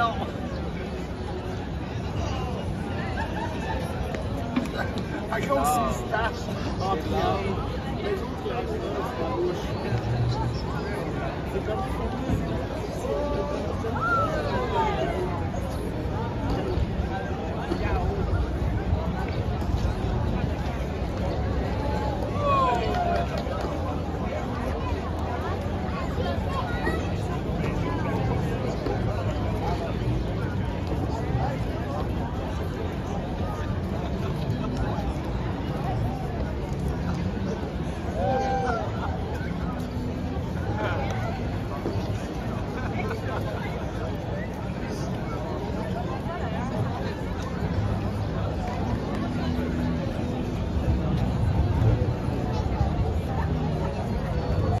No. I can't see stash off the